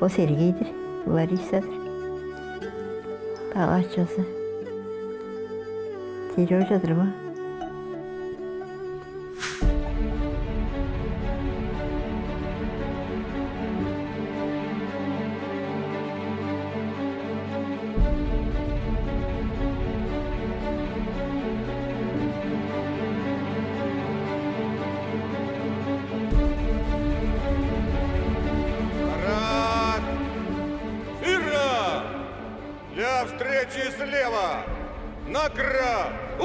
бұл сергейдір ларисадыр тағы атшасы терер Для встречи слева! Награ! У!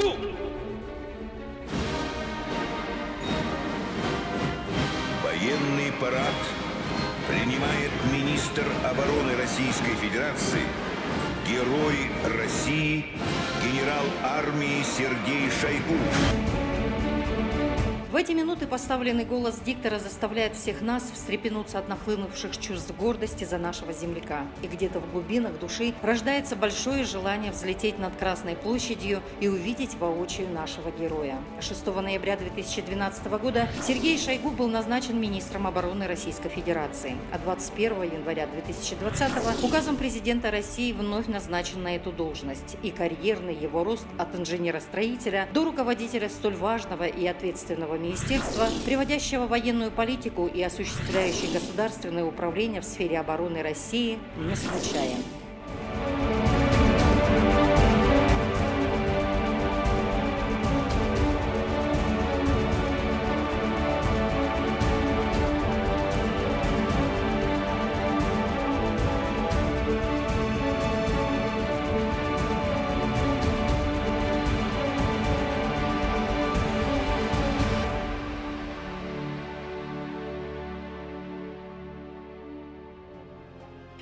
Военный парад принимает министр обороны Российской Федерации, герой России, генерал армии Сергей Шойгу. В эти минуты поставленный голос диктора заставляет всех нас встрепенуться от нахлынувших чувств гордости за нашего земляка. И где-то в глубинах души рождается большое желание взлететь над Красной площадью и увидеть воочию нашего героя. 6 ноября 2012 года Сергей Шойгу был назначен министром обороны Российской Федерации, а 21 января 2020 указом президента России вновь назначен на эту должность. И карьерный его рост от инженера-строителя до руководителя столь важного и ответственного министерства, приводящего военную политику и осуществляющий государственное управление в сфере обороны России, не случайен.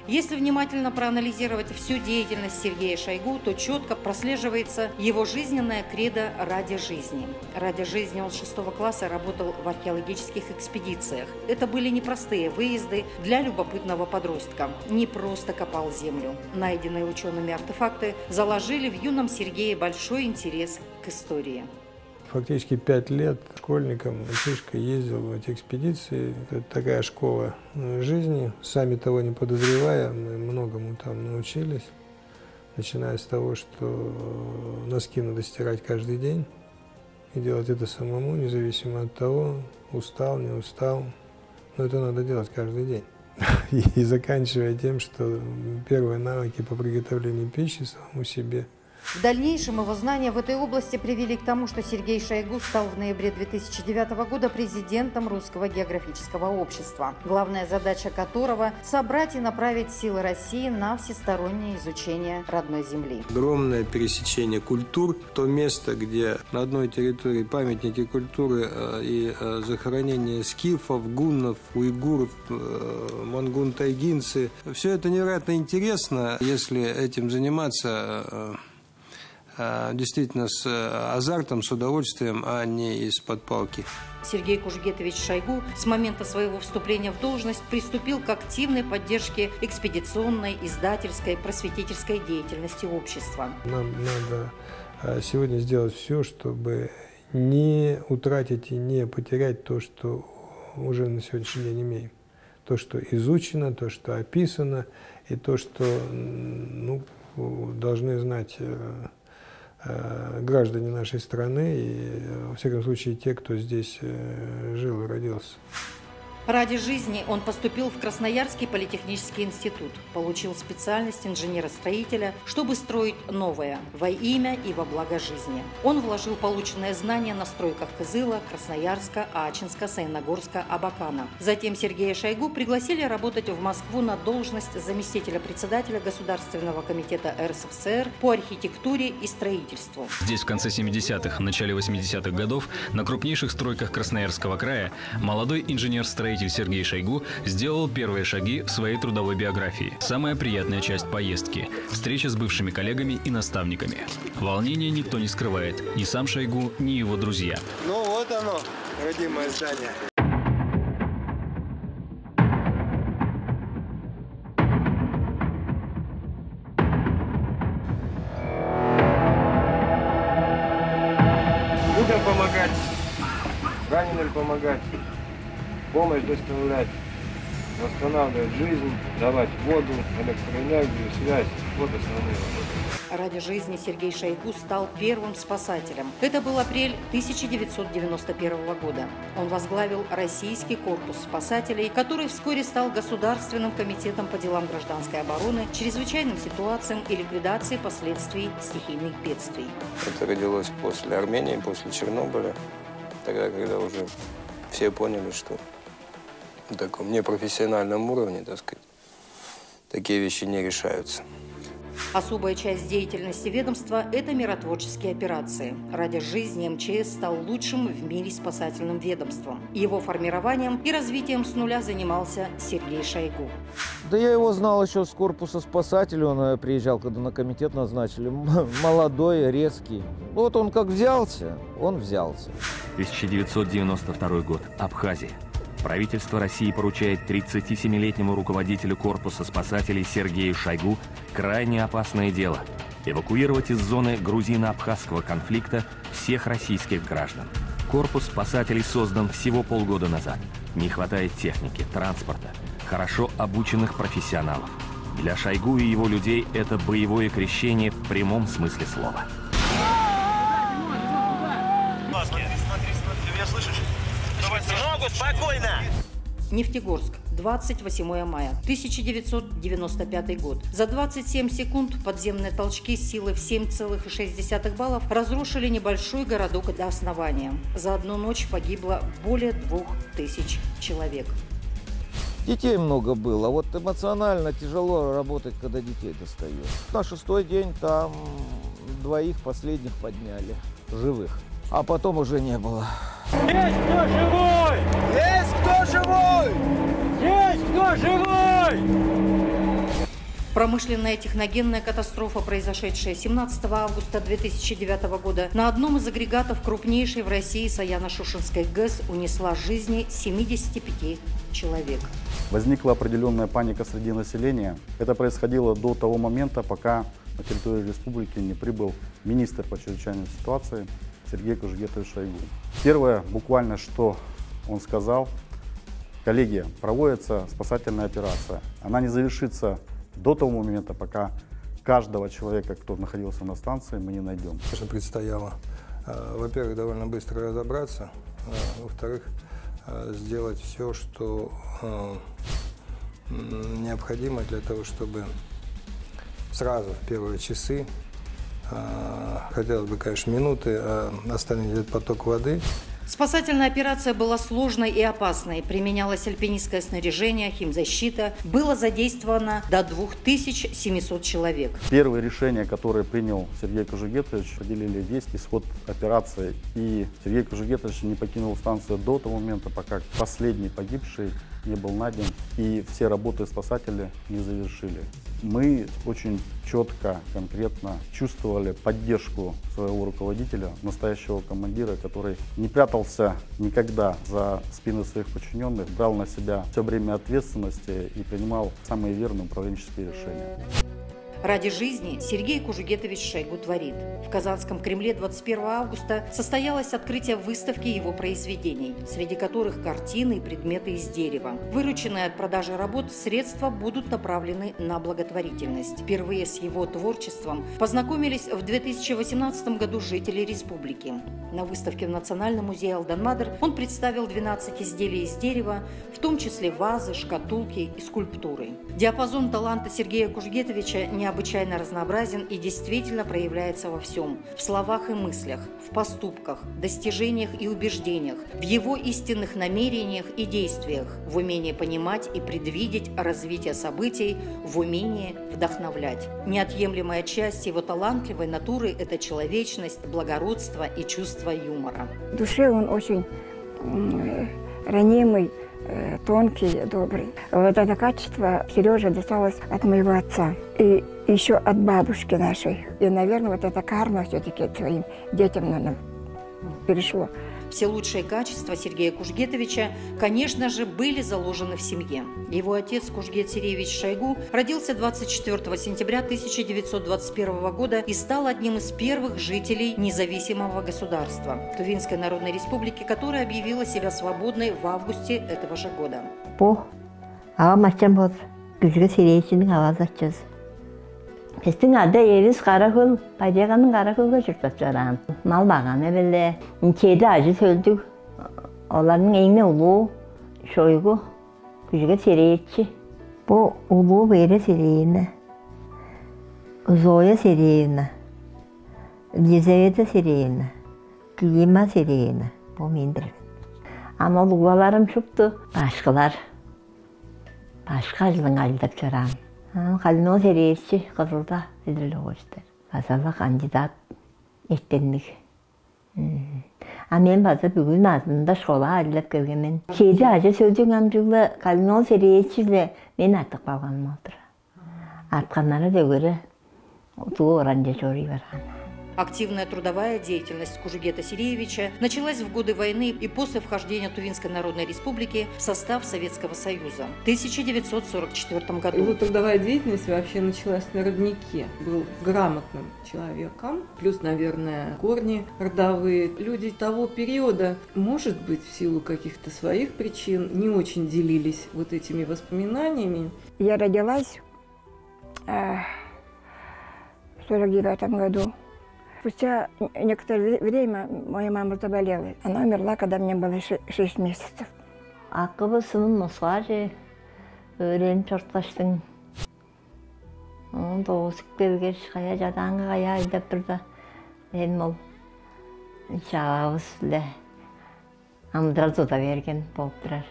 Если внимательно проанализировать всю деятельность Сергея Шойгу, то четко прослеживается его жизненная кредо ради жизни. Ради жизни он с шестого класса работал в археологических экспедициях. Это были непростые выезды для любопытного подростка. Не просто копал землю. Найденные учеными артефакты заложили в юном Сергее большой интерес к истории. Фактически пять лет школьником мальчишка ездил в эти экспедиции. Это такая школа э, жизни. Сами того не подозревая, мы многому там научились. Начиная с того, что носки надо стирать каждый день и делать это самому, независимо от того, устал, не устал. Но это надо делать каждый день. И заканчивая тем, что первые навыки по приготовлению пищи самому себе – В дальнейшем его знания в этой области привели к тому, что Сергей Шойгу стал в ноябре 2009 года президентом Русского географического общества, главная задача которого – собрать и направить силы России на всестороннее изучение родной земли. Огромное пересечение культур, то место, где на одной территории памятники культуры э, и э, захоронения скифов, гуннов, уйгуров, э, мангун-тайгинцы. Все это невероятно интересно, если этим заниматься действительно с э, азартом, с удовольствием, а не из-под палки. Сергей Кужгетович Шойгу с момента своего вступления в должность приступил к активной поддержке экспедиционной, издательской, просветительской деятельности общества. Нам надо э, сегодня сделать все, чтобы не утратить и не потерять то, что уже на сегодняшний день имеем. То, что изучено, то, что описано, и то, что ну, должны знать э, граждане нашей страны и, э, во всяком случае, те, кто здесь э, жил и родился. Ради жизни он поступил в Красноярский политехнический институт, получил специальность инженера-строителя, чтобы строить новое во имя и во благо жизни. Он вложил полученные знания на стройках Кызыла, Красноярска, Ачинска, Саяногорска, Абакана. Затем Сергея Шойгу пригласили работать в Москву на должность заместителя председателя Государственного комитета РСФСР по архитектуре и строительству. Здесь в конце 70-х, начале 80-х годов на крупнейших стройках Красноярского края молодой инженер-строитель Сергей Шойгу сделал первые шаги в своей трудовой биографии. Самая приятная часть поездки – встреча с бывшими коллегами и наставниками. Волнение никто не скрывает, ни сам Шойгу, ни его друзья. Ну вот оно, родимое здание. Людям помогать, раненым помогать, помощь доставлять. восстанавливать жизнь, давать воду, электроэнергию, связь. Вот основные вопросы. Ради жизни Сергей Шойгу стал первым спасателем. Это был апрель 1991 года. Он возглавил Российский корпус спасателей, который вскоре стал Государственным комитетом по делам гражданской обороны, чрезвычайным ситуациям и ликвидации последствий стихийных бедствий. Это родилось после Армении, после Чернобыля. Тогда, когда уже все поняли, что на таком непрофессиональном уровне, так сказать, такие вещи не решаются. Особая часть деятельности ведомства – это миротворческие операции. Ради жизни МЧС стал лучшим в мире спасательным ведомством. Его формированием и развитием с нуля занимался Сергей Шойгу. Да я его знал еще с корпуса спасателей, он э, приезжал, когда на комитет назначили. Молодой, резкий. Вот он как взялся, он взялся. 1992 год. Абхазия. Правительство России поручает 37-летнему руководителю корпуса спасателей Сергею Шойгу крайне опасное дело – эвакуировать из зоны грузино-абхазского конфликта всех российских граждан. Корпус спасателей создан всего полгода назад. Не хватает техники, транспорта, хорошо обученных профессионалов. Для Шойгу и его людей это боевое крещение в прямом смысле слова. Спокойно! Нефтегорск, 28 мая 1995 год. За 27 секунд подземные толчки силы в 7,6 баллов разрушили небольшой городок до основания. За одну ночь погибло более двух тысяч человек. Детей много было, вот эмоционально тяжело работать, когда детей достаешь. На шестой день там двоих последних подняли, живых. А потом уже не было. Есть кто живой? Есть кто живой? Есть кто живой? Промышленная техногенная катастрофа, произошедшая 17 августа 2009 года, на одном из агрегатов крупнейшей в России Саяно-Шушенской ГЭС унесла жизни 75 человек. Возникла определенная паника среди населения. Это происходило до того момента, пока на территорию республики не прибыл министр по чрезвычайной ситуации Сергей Кужугетович Шойгу. Первое, буквально, что он сказал, коллеги, проводится спасательная операция. Она не завершится до того момента, пока каждого человека, кто находился на станции, мы не найдем. Конечно, предстояло, э, во-первых, довольно быстро разобраться, а, во-вторых, э, сделать все, что э, необходимо для того, чтобы сразу в первые часы, э, хотелось бы, конечно, минуты, а остановить этот поток воды, Спасательная операция была сложной и опасной. Применялось альпинистское снаряжение, химзащита. Было задействовано до 2700 человек. Первые решения, которые принял Сергей Кожугетович, поделили весь исход операции. И Сергей Кожугетович не покинул станцию до того момента, пока последний погибший не был найден и все работы спасатели не завершили. Мы очень четко, конкретно чувствовали поддержку своего руководителя, настоящего командира, который не прятался никогда за спины своих подчиненных, брал на себя все время ответственности и принимал самые верные управленческие решения. Ради жизни Сергей Кужугетович Шойгу творит. В Казанском Кремле 21 августа состоялось открытие выставки его произведений, среди которых картины и предметы из дерева. Вырученные от продажи работ средства будут направлены на благотворительность. Впервые с его творчеством познакомились в 2018 году жители республики. На выставке в Национальном музее Алдан-Мадер он представил 12 изделий из дерева, в том числе вазы, шкатулки и скульптуры. Диапазон таланта Сергея Кужгетовича необычайно разнообразен и действительно проявляется во всем. В словах и мыслях, в поступках, достижениях и убеждениях, в его истинных намерениях и действиях, в умении понимать и предвидеть развитие событий, в умении вдохновлять. Неотъемлемая часть его талантливой натуры – это человечность, благородство и чувство юмора. В душе он очень ранимый, э, тонкий, добрый. Вот это качество Сереже досталось от моего отца и еще от бабушки нашей. И, наверное, вот эта карма все-таки своим детям наверное, перешло. Все лучшие качества Сергея Кужгетовича, конечно же, были заложены в семье. Его отец Кужгет Сергеевич Шойгу родился 24 сентября 1921 года и стал одним из первых жителей независимого государства – Тувинской Народной Республики, которая объявила себя свободной в августе этого же года. Бог Аға матчан болыр. Күзгі Кестің ады еріз қаракөл, қара қаракөлге жүрпәт жаран. Мал бағаны білі, кеді ажы сөлдік. оларының еңі ұлу, шойғы, күжіге серейетші. Бұл ұлу бері серейіні, Зоя серейіні, Лизавета серейіні, Клима серейіні. Бұл мен білі. Амал ұлғаларым шықты, Башқылар. башқа жылың алдап жаран. Халыно серейші қызылда үзілі қоштыр. Басала кандидат еттендік. А мен базы бүгін азында шола адылып көргенмен. Кейді ажы сөздің амжылы қалынол серейшілі мен артық балғаным алдыр. Атқанары дөгірі тұғы оран жешорый барғаны. Активная трудовая деятельность Кужугета Сиреевича началась в годы войны и после вхождения Тувинской Народной Республики в состав Советского Союза в 1944 году. Его трудовая деятельность вообще началась на роднике. Был грамотным человеком, плюс, наверное, корни родовые. Люди того периода, может быть, в силу каких-то своих причин, не очень делились вот этими воспоминаниями. Я родилась э, в 49 году. Спустя некоторое время моя мама заболела. Она умерла, когда мне было 6 месяцев. Ақыбы сынын мұсға же өйреніп жұртқаштың. Оны тоғысып келгеш, қая жадаңғы қая айдап тұрда. Мен ол шағауыз ле амдыра туда берген болып тұрар.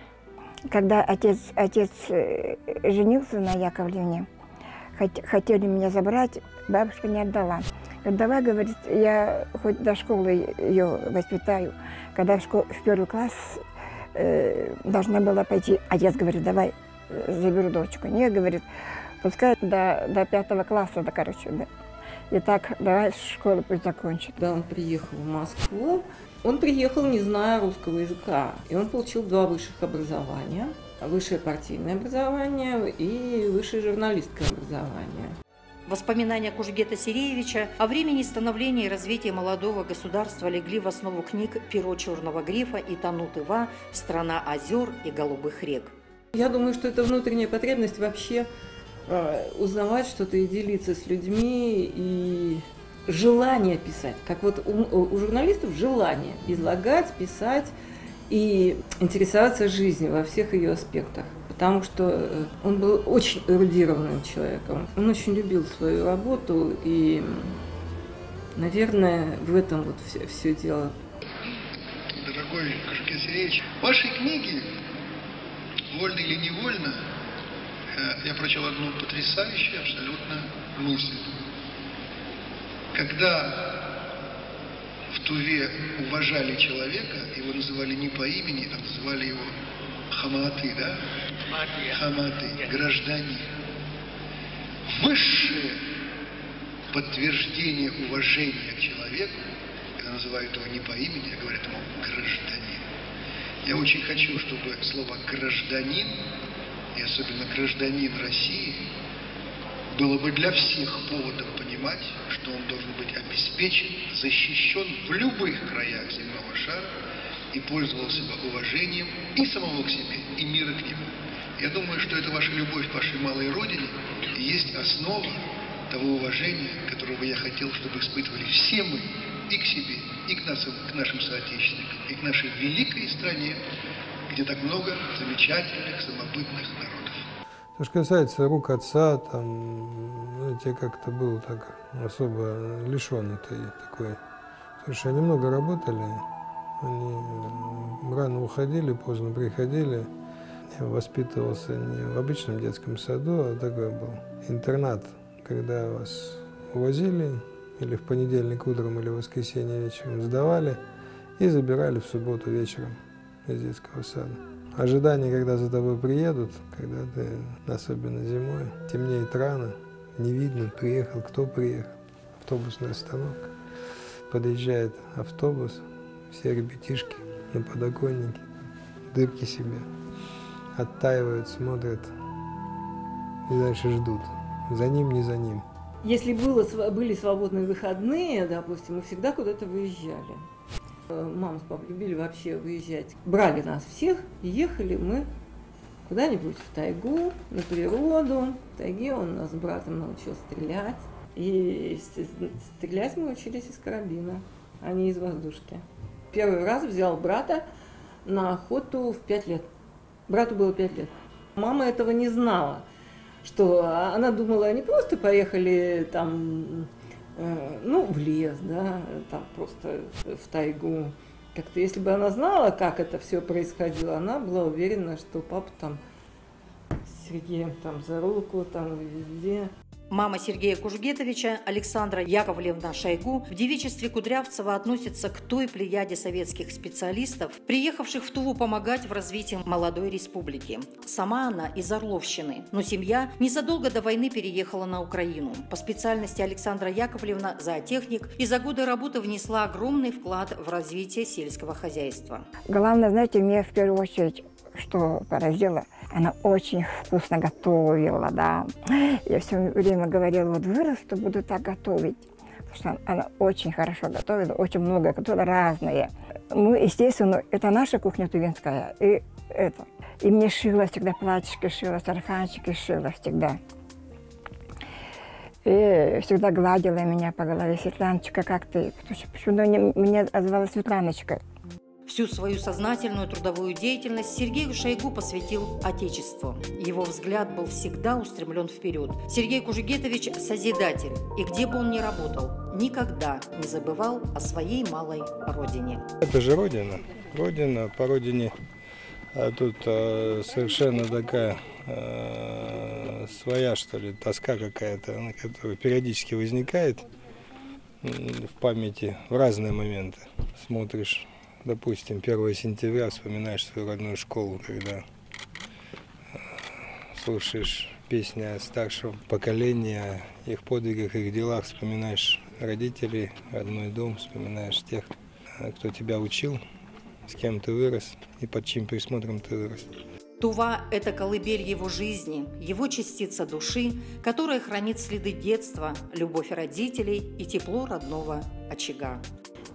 Когда отец, отец э, женился на Яковлевне, хот- хотели меня забрать, бабушка не отдала. Говорит, давай, говорит, я хоть до школы ее воспитаю. Когда в, школ- в первый класс э, должна была пойти, отец говорит, давай, э, заберу дочку. Нет, говорит, пускай до, до пятого класса, да, короче, да. И так, давай школу пусть закончит. Когда он приехал в Москву, он приехал, не зная русского языка. И он получил два высших образования. Высшее партийное образование и высшее журналистское образование. Воспоминания Кужгета Сиреевича о времени становления и развития молодого государства легли в основу книг «Перо черного грифа» и «Танут Ива. Страна озер и голубых рек». Я думаю, что это внутренняя потребность вообще э, узнавать что-то и делиться с людьми, и желание писать. Как вот у, у журналистов желание излагать, писать и интересоваться жизнью во всех ее аспектах. Потому что э, он был очень эрудированным человеком. Он очень любил свою работу, и, наверное, в этом вот все, все дело. Дорогой Кашукен Сергеевич, ваши книги, вольно или невольно, э, я прочел одну потрясающую абсолютно мысль. Когда в Туве уважали человека, его называли не по имени, а называли его Хаматы, да? Хаматы, гражданин. Высшее подтверждение уважения к человеку, когда называют его не по имени, а говорят ему гражданин. Я очень хочу, чтобы слово гражданин, и особенно гражданин России, было бы для всех поводом понимать, что он должен быть обеспечен, защищен в любых краях земного шара и пользовался бы уважением и самого к себе, и мира к нему. Я думаю, что это ваша любовь к вашей малой родине и есть основа того уважения, которого я хотел, чтобы испытывали все мы и к себе, и к, нас, к нашим соотечественникам, и к нашей великой стране, где так много замечательных, самобытных народов. То, что касается рук отца, там, знаете, я как-то был так особо лишен этой такой. Потому что они много работали, они рано уходили, поздно приходили. Я воспитывался не в обычном детском саду, а такой был интернат, когда вас увозили или в понедельник утром, или в воскресенье вечером сдавали и забирали в субботу вечером из детского сада. Ожидание, когда за тобой приедут, когда ты, особенно зимой, темнеет рано, не видно, приехал, кто приехал. Автобусная остановка. Подъезжает автобус, все ребятишки на подоконнике, дырки себе, оттаивают, смотрят и дальше ждут. За ним, не за ним. Если было, были свободные выходные, допустим, мы всегда куда-то выезжали. Э, Мама с папой любили вообще выезжать. Брали нас всех ехали мы куда-нибудь в тайгу, на природу. В тайге он нас с братом научил стрелять. И стрелять мы учились из карабина, а не из воздушки. Первый раз взял брата на охоту в пять лет. Брату было пять лет. Мама этого не знала, что она думала, они просто поехали там, ну, в лес, да, там просто в тайгу. Как-то, если бы она знала, как это все происходило, она была уверена, что папа там с Сергеем там за руку, там везде. Мама Сергея Кужгетовича, Александра Яковлевна Шойгу, в девичестве Кудрявцева относится к той плеяде советских специалистов, приехавших в Туву помогать в развитии молодой республики. Сама она из Орловщины, но семья незадолго до войны переехала на Украину. По специальности Александра Яковлевна зоотехник и за годы работы внесла огромный вклад в развитие сельского хозяйства. Главное, знаете, мне в первую очередь, что поразило – она очень вкусно готовила, да. Я все время говорила, вот вырасту, буду так готовить. Потому что она очень хорошо готовила, очень много готовила, разные. Ну, естественно, это наша кухня тувинская. И это. И мне шила всегда платьишки, шила, сарафанчики шила всегда. И всегда гладила меня по голове. Светланочка, как ты? Почему меня звала Светланочкой? Всю свою сознательную трудовую деятельность Сергей Шойгу посвятил Отечеству. Его взгляд был всегда устремлен вперед. Сергей Кужегетович – созидатель, и где бы он ни работал, никогда не забывал о своей малой родине. Это же родина. Родина по родине. А тут э, совершенно такая э, своя, что ли, тоска какая-то, которая периодически возникает в памяти в разные моменты. Смотришь допустим, 1 сентября вспоминаешь свою родную школу, когда э, слушаешь песни старшего поколения, их подвигах, их делах, вспоминаешь родителей, родной дом, вспоминаешь тех, э, кто тебя учил, с кем ты вырос и под чьим присмотром ты вырос. Тува – это колыбель его жизни, его частица души, которая хранит следы детства, любовь родителей и тепло родного очага.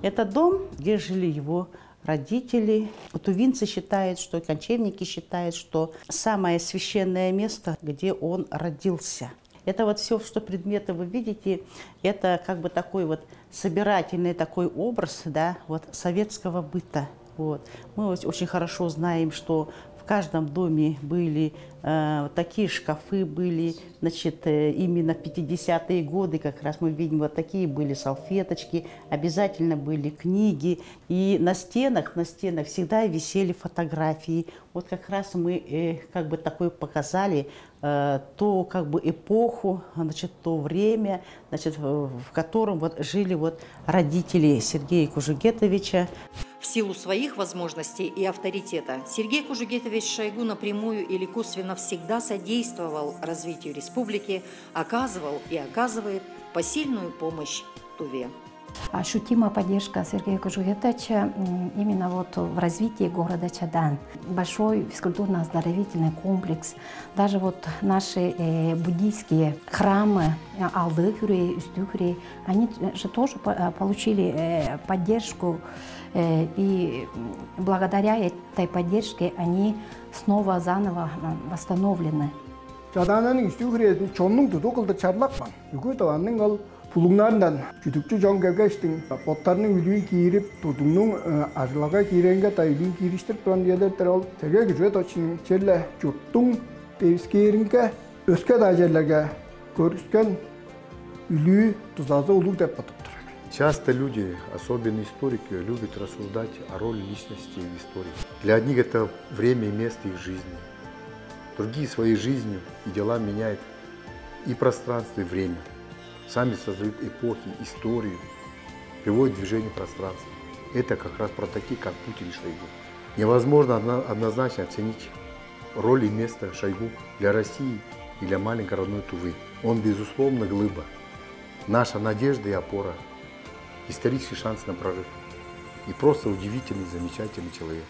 Это дом, где жили его родители. Тувинцы считают, что кочевники считают, что самое священное место, где он родился. Это вот все, что предметы вы видите, это как бы такой вот собирательный такой образ да, вот советского быта. Вот. Мы очень хорошо знаем, что каждом доме были э, такие шкафы, были, значит, э, именно в 50-е годы как раз мы видим, вот такие были салфеточки, обязательно были книги, и на стенах, на стенах всегда висели фотографии. Вот как раз мы э, как бы такой показали э, то как бы эпоху, значит, то время, значит, в, в котором вот жили вот родители Сергея Кужугетовича. Силу своих возможностей и авторитета Сергей Кужугетович Шойгу напрямую или косвенно всегда содействовал развитию республики, оказывал и оказывает посильную помощь Туве. Ощутимая поддержка Сергея Кожугетовича именно вот в развитии города Чадан. Большой физкультурно-оздоровительный комплекс. Даже вот наши э, буддийские храмы Алдыхюри, Устюхюри, они же тоже получили э, поддержку Э, и благодаря этой поддержке они снова заново восстановлены. Чоннуң тутукулда чарлакман. Үгү таванның ол пулуңнардан жүтүкчү жон кергештиң боттарның үлүүн кийирип тутуңнун ажылага кийренге та үлүүн кийириштер туран диедертер ол теге күжөт очин черле жуттуң тевискеринке өскө да жерлерге көрүскөн үлүү деп атып Часто люди, особенно историки, любят рассуждать о роли личности в истории. Для одних это время и место их жизни. Другие своей жизнью и делами меняют и пространство, и время. Сами создают эпохи, историю, приводят движение пространства. Это как раз про такие, как Путин и Шойгу. Невозможно однозначно оценить роль и место Шойгу для России и для маленькой родной Тувы. Он, безусловно, глыба. Наша надежда и опора – исторический шанс на прорыв. И просто удивительный, замечательный человек.